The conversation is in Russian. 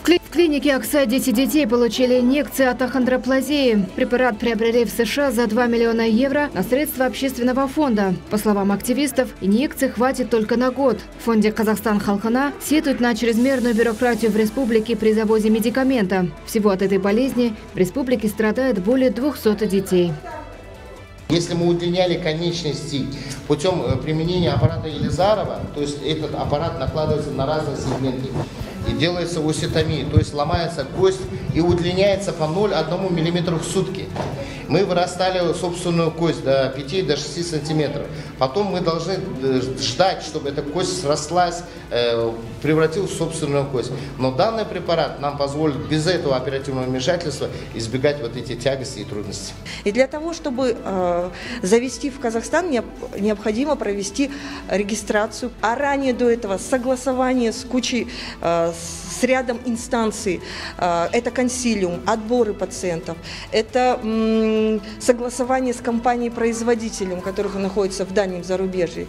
В кли- В клинике Окса 10 детей получили инъекции от ахондроплазии. Препарат приобрели в США за 2 миллиона евро на средства общественного фонда. По словам активистов, инъекций хватит только на год. В фонде «Казахстан Халхана» сетуют на чрезмерную бюрократию в республике при завозе медикамента. Всего от этой болезни в республике страдает более 200 детей. Если мы удлиняли конечности путем э, применения аппарата Елизарова, то есть этот аппарат накладывается на разные сегменты и делается уситомия, то есть ломается кость и удлиняется по 0,1 мм в сутки. Мы вырастали собственную кость до 5 до 6 сантиметров. Потом мы должны э, ждать, чтобы эта кость срослась, э, превратилась в собственную кость. Но данный препарат нам позволит без этого оперативного вмешательства избегать вот эти тягости и трудности. И для того, чтобы э, завести в Казахстан, необ- необходимо провести регистрацию, а ранее до этого согласование с кучей, с рядом инстанций. Э, это консилиум, отборы пациентов, это согласование с компанией-производителем, которых находится в дальнем зарубежье.